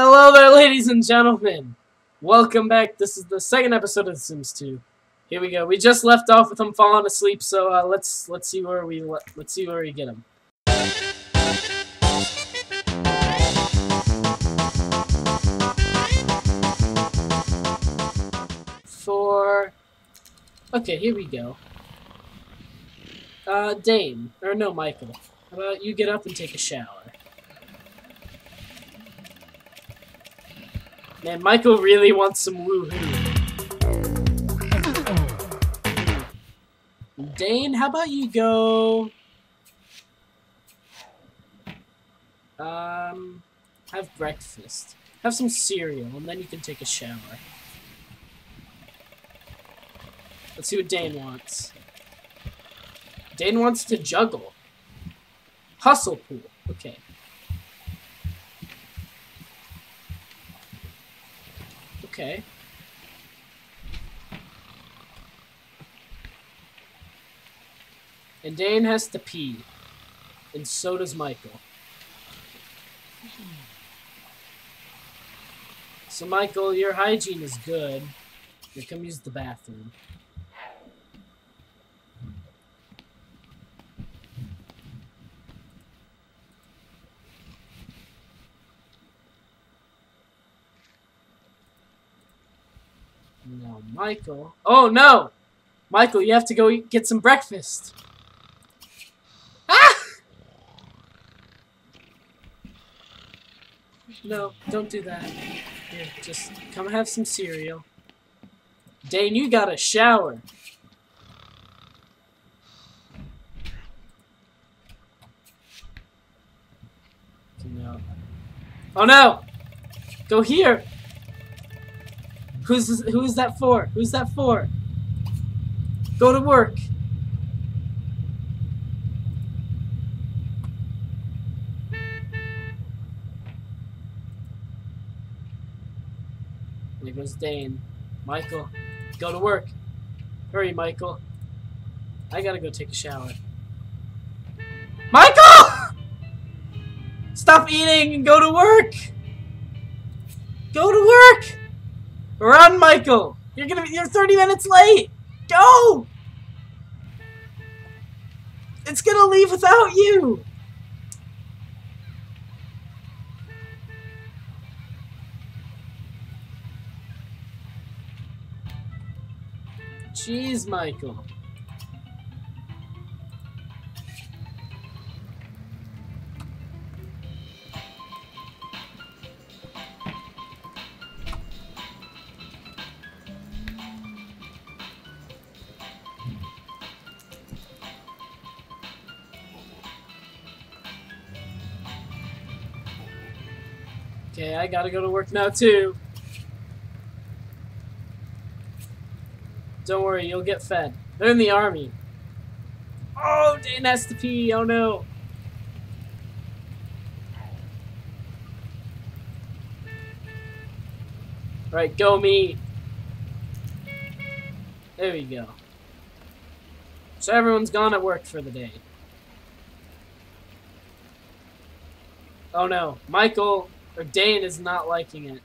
Hello there, ladies and gentlemen. Welcome back. This is the second episode of The Sims 2. Here we go. We just left off with him falling asleep, so uh, let's let's see where we le let's see where we get him. For okay, here we go. Uh, Dane or no, Michael. How about you get up and take a shower? Man, Michael really wants some woohoo. Dane, how about you go... Um, have breakfast. Have some cereal, and then you can take a shower. Let's see what Dane wants. Dane wants to juggle. Hustle pool. Okay. Okay. And Dane has to pee. And so does Michael. So Michael, your hygiene is good. Here, come use the bathroom. No, Michael. Oh no! Michael, you have to go eat, get some breakfast. Ah! No, don't do that. Here, just come have some cereal. Dane, you got a shower. No. Oh no! Go here! Who's who's that for? Who's that for? Go to work. There goes Dane. Michael, go to work. Hurry, Michael. I gotta go take a shower. Michael! Stop eating and go to work! Go to work! Run, Michael! You're gonna be- you're 30 minutes late! Go! It's gonna leave without you! Jeez, Michael. Gotta go to work now too. Don't worry, you'll get fed. They're in the army. Oh, Dane has to pee. Oh no. Right, go me. There we go. So everyone's gone at work for the day. Oh no, Michael or Dane is not liking it.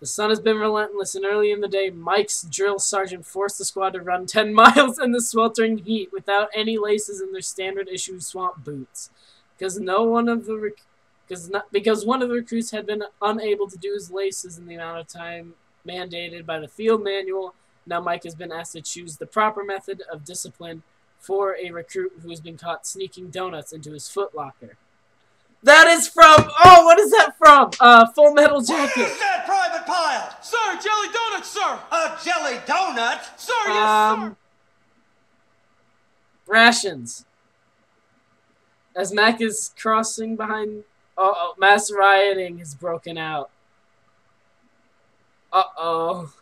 The sun has been relentless, and early in the day, Mike's drill sergeant forced the squad to run 10 miles in the sweltering heat without any laces in their standard issue swamp boots. Because no one of the because not because one of the recruits had been unable to do his laces in the amount of time mandated by the field manual. Now Mike has been asked to choose the proper method of discipline for a recruit who has been caught sneaking donuts into his footlocker. That is from oh, what is that from? Uh, Full Metal Jacket. What is that, Private Pyle? Sir, jelly donuts, sir! A jelly donut? Sir, yes, Um, rations. As Mac is crossing behind, uh oh, mass rioting has broken out. Uh oh.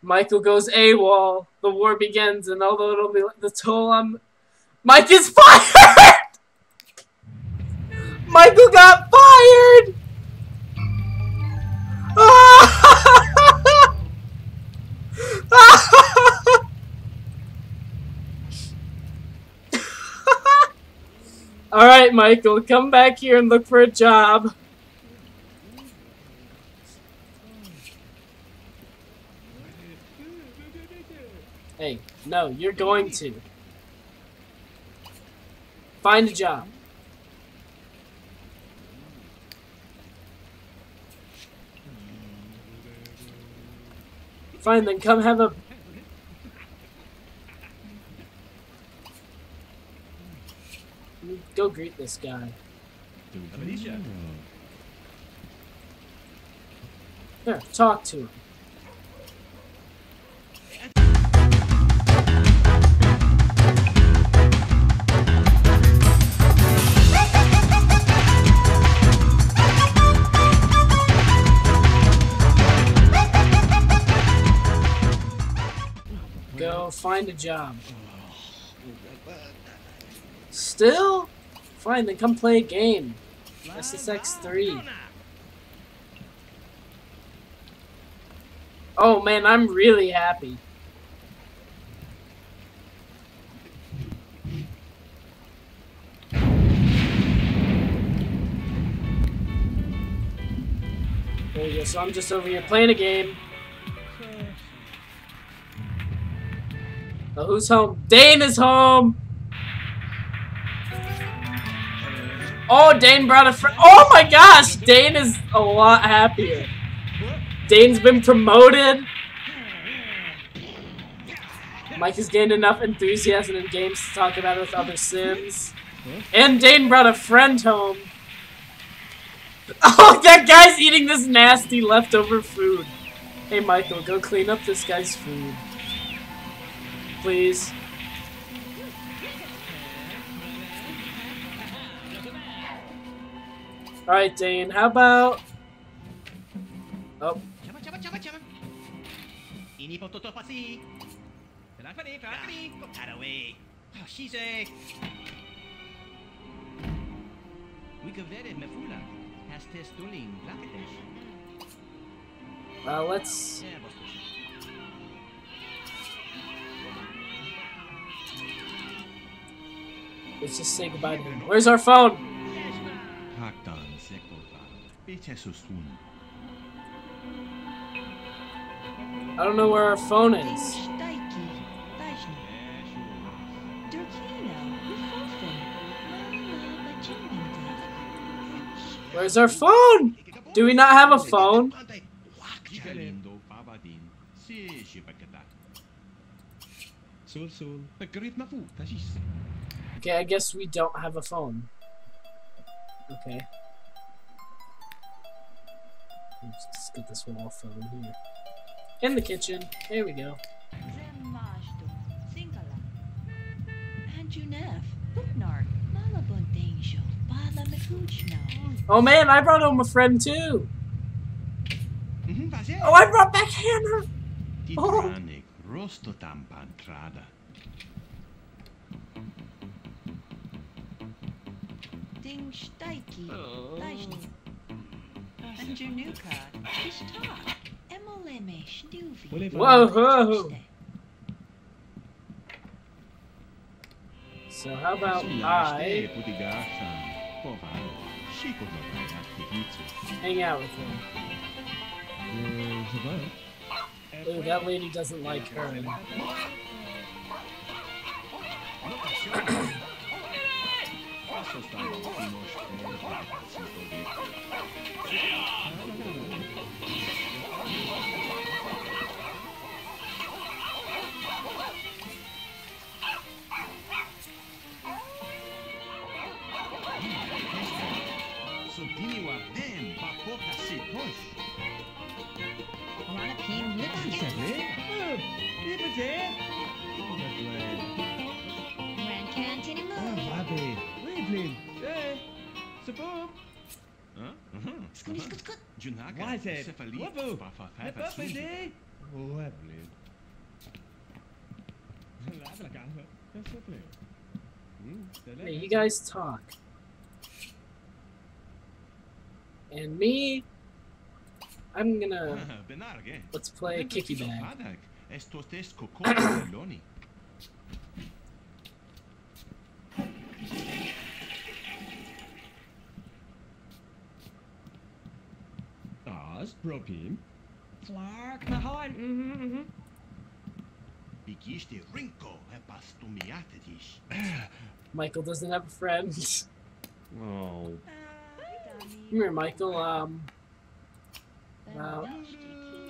Michael goes AWOL. The war begins, and although it'll be the toll on Mike is fired. Michael got fired. Alright, Michael, come back here and look for a job. Hey, no, you're going to. Find a job. Fine, then come have a... Go greet this guy. Here, talk to him. Find a job. Still? Fine, then come play a game. SSX 3. Oh man, I'm really happy. There you go, so I'm just over here playing a game. Who's home? Dane is home! Oh, Dane brought a friend. Oh my gosh! Dane is a lot happier. Dane's been promoted. Mike has gained enough enthusiasm in games to talk about it with other Sims. And Dane brought a friend home. Oh, that guy's eating this nasty leftover food. Hey, Michael, go clean up this guy's food. Please. Alright, Dane, how about... Oh, uh, Chama, chama, Let's just say goodbye to him. Where's our phone? Haktan sekota. Bitte susun. I don't know where our phone is. Steiki, Dajni, Durkino, Ufofen, Mama Bajiminde. Where's our phone? Do we not have a phone? Galindo babadin. Si shipakata. Sul sul. Pagkarit na po. Tashis. Okay, I guess we don't have a phone. Okay. Let's just get this wall phone here. In the kitchen. There we go. Zemajdo, Singala. Anjunef, Buknar, Malabundanjo, Bala Mekuchno. Oh man, I brought home a friend too. Mhm. Oh, I brought back Hannah. Titranik. Ding Steiki, Dajni. Anjunuka, Ishtar, Emoleme, Stuvi. Whoa, whoa. So how about I Putigashan. Povaro. Chico no vai aktivitsu. hang out with him? Ooh, that lady doesn't like her. 上，你们全家都得。Lovely. Laat la camera. That's lovely. Hey, you guys talk. And me, I'm gonna Benarge. let's play kicky bag. Propin. Clark, Mahon. Bigiste mhm, mhm. Rinko é pastumiatedis. Michael doesn't have a friend. Oh. Come here, Michael. Um, Wow.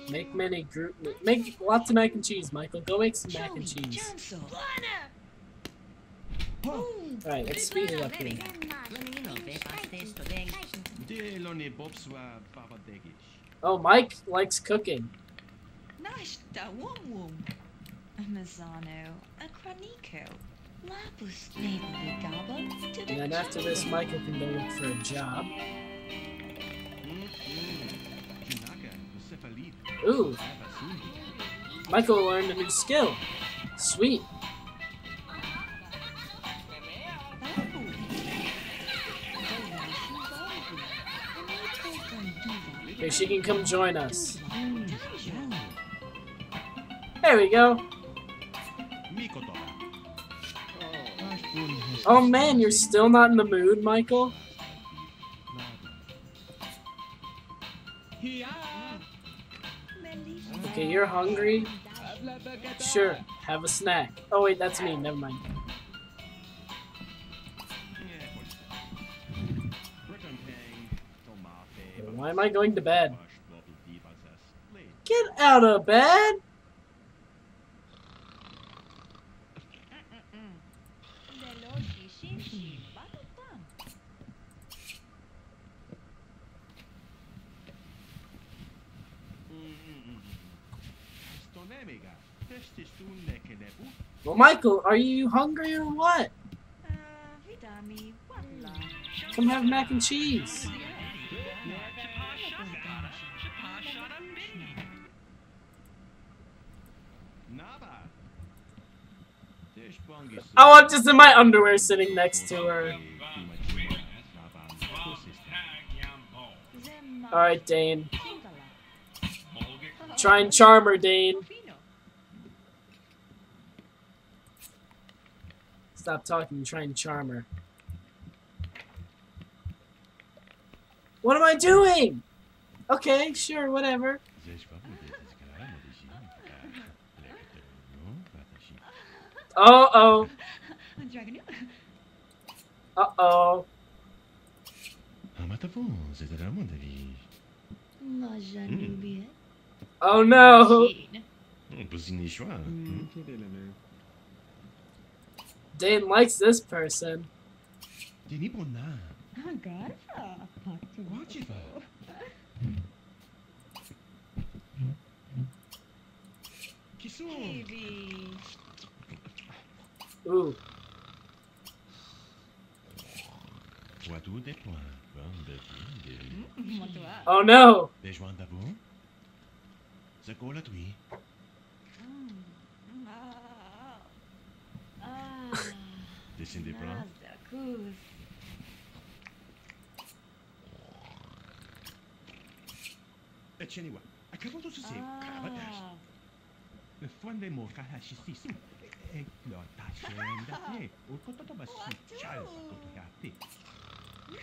make many group. Make lots of mac and cheese, Michael. Go make some mac and cheese. Alright, let's speed it up here. De lone bobswa babadegis. Oh, Mike likes cooking. Nice da wum wum. Amazano, a chronico. Lapus neighborly gobble to the And then after this, Michael can go look for a job. Mm-hmm. Ooh, Michael learned a new skill. Sweet. She can come join us. There we go. Oh man, you're still not in the mood, Michael? Okay, you're hungry? Sure, have a snack. Oh wait, that's me, never mind. Why am I going to bed? Get out of bed! Well, Michael, are you hungry or what? Come have mac and cheese. Oh, I'm just in my underwear sitting next to her. Alright, Dane. Try and charm her, Dane. Stop talking, try and charm her. What am I doing? Okay, sure, whatever. Uh oh. Uh oh. Oh no. Dane likes this person. Ooh. Oh no. Besoin d'avou? Zagola tui. Descendez plan. Echeniwa. Acabou de dizer, carabatas. Fwande mo kahashisim. Lo tashenda te. O kototo bashi chal koto yate.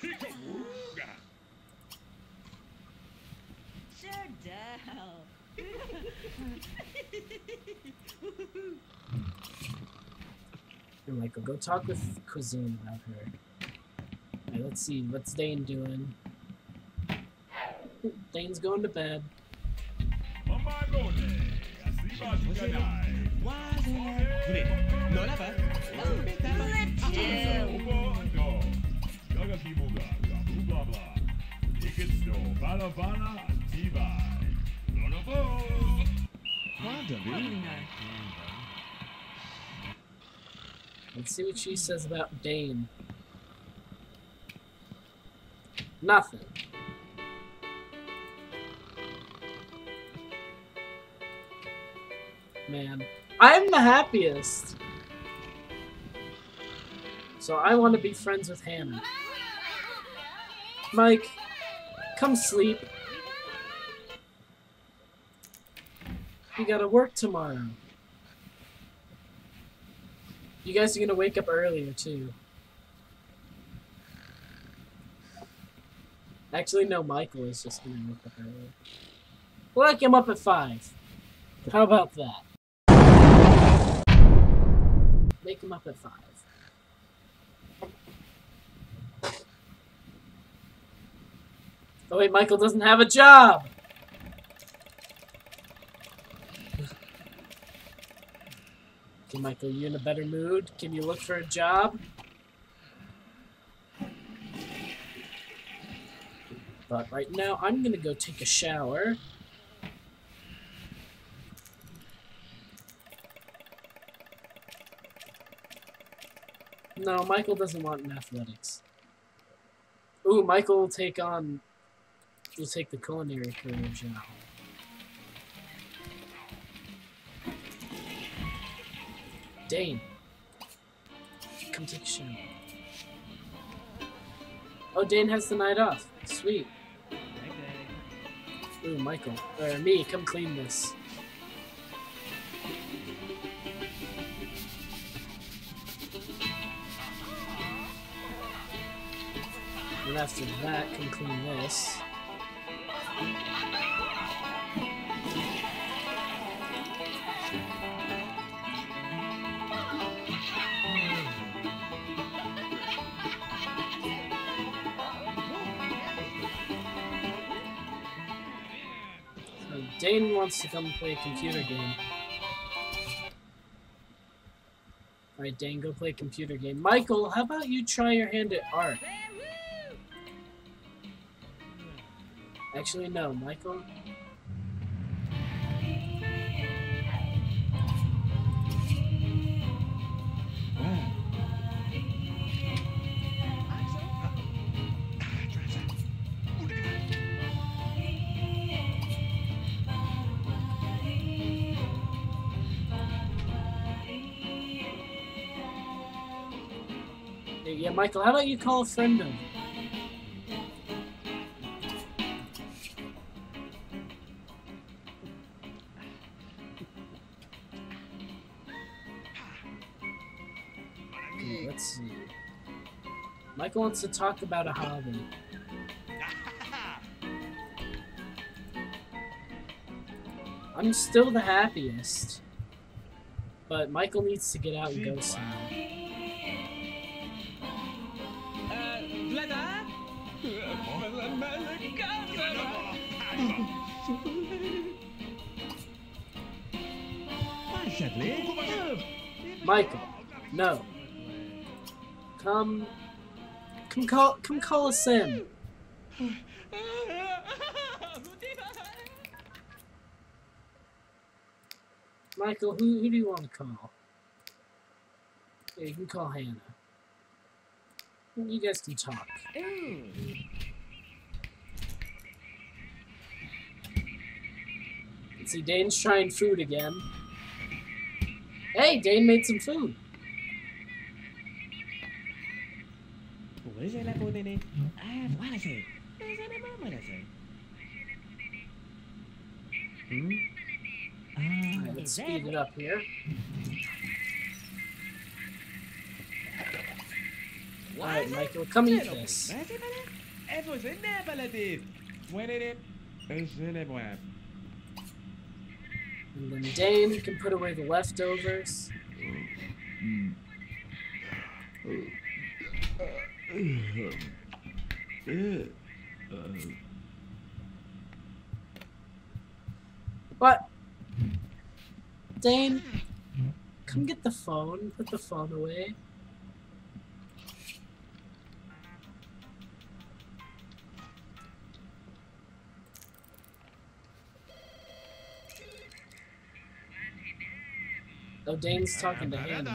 Hikamuga. Here, Michael, go talk with Cuisine about her. Alright, let's see. What's Dane doing? Dane's going to bed. No. Let's see what she says about Dane. Nothing. Man, I'm the happiest. So I want to be friends with Hannah. Mike, come sleep. You gotta work tomorrow. You guys are gonna wake up earlier too. Actually, no, Michael is just gonna wake up earlier. Wake him up at five. How about that? Up at five. Oh wait, Michael doesn't have a job! Okay, Michael, you in a better mood? Can you look for a job? But right now, I'm gonna go take a shower. No, Michael doesn't want an athletics. Ooh, Michael will take on... will take the culinary career job. Dane. Come take a shower. Oh, Dane has the night off. Sweet. Ooh, Michael. Or me, come clean this. And after that, can clean this. Dane wants to come play a computer game. Alright, Dane, go play a computer game. Michael, how about you try your hand at art? Actually, no, Michael. Yeah, Michael, how about you call a friend over? Michael wants to talk about a hobby. I'm still the happiest. But Michael needs to get out and go somewhere. Michael, no. Come, come call, come call us in. Michael, who, who do you want to call? Yeah, you can call Hannah. You guys can talk. See, Dane's trying food again. Hey, Dane made some food. Boleh saya lapor ni? Ah, mana saya? Sana mana saya? Hmm? Ah, let's speed it up here. Alright, Michael, come eat this. Masih mana? Você não é baladir. Bueno, né? Esse é bom. And then Dane can put away the leftovers. What? Dane, come get the phone. Put the phone away. Oh, Dane's talking to him.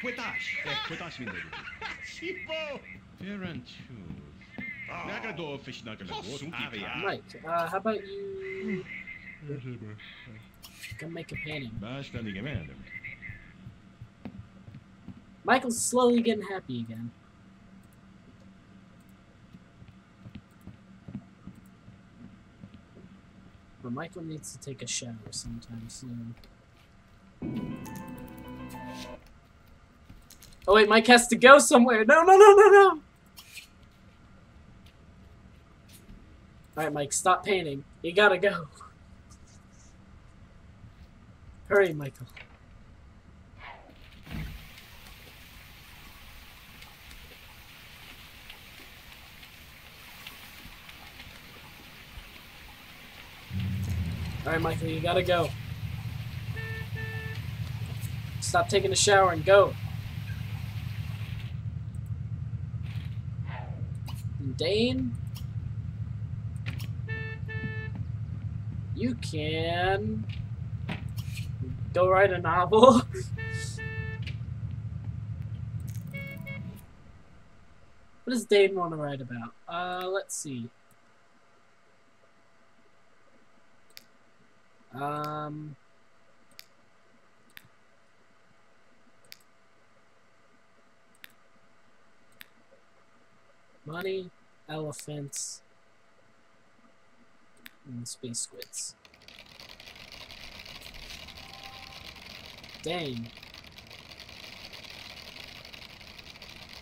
Paradas. Toma na. Quetash. É, quetash vindo Tipo! Ferrantus. Nagador, fishnagalago, avia. Mike, uh, how about you come make a painting? Basta ligamento. Michael's slowly getting happy again. But Michael needs to take a shower sometime soon. Oh wait, Mike has to go somewhere. No, no, no, no, no. Alright, Mike, stop painting. You gotta go. Hurry, Michael. Alright, Michael, you gotta go. Stop taking a shower and go. Dane? You can go write a novel. what does Dane want to write about? Uh, let's see. Um. Money, elephants, and space squids. Dane.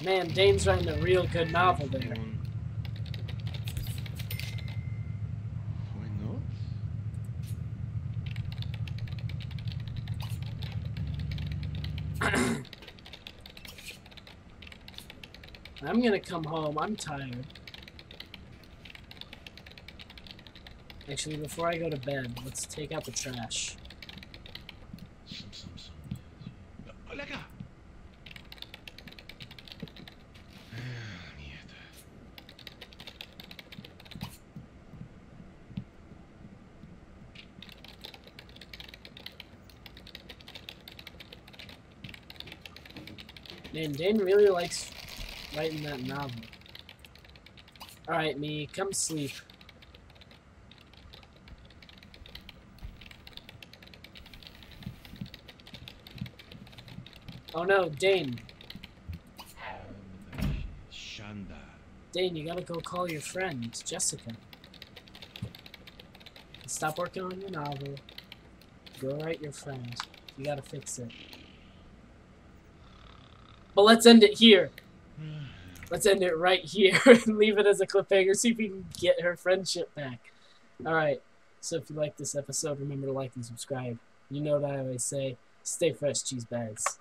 Man, Dane's writing a real good novel there. Why not? I'm gonna come home. I'm tired. Actually, before I go to bed, let's take out the trash. Ah. Man, Dane really likes writing that novel. Alright, me, come sleep. Oh no, Dane. Shanda. Dane, you gotta go call your friend, Jessica. Stop working on your novel. Go write your friend. You gotta fix it. But let's end it here. Let's end it right here and leave it as a cliffhanger. See if we can get her friendship back. Alright, so if you like this episode, remember to like and subscribe. You know what I always say stay fresh, cheese bags.